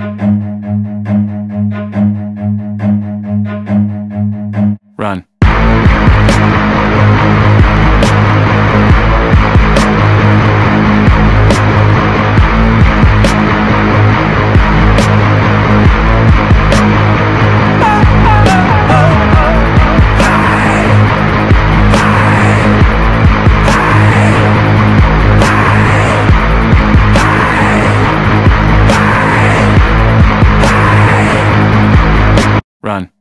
Run. Run.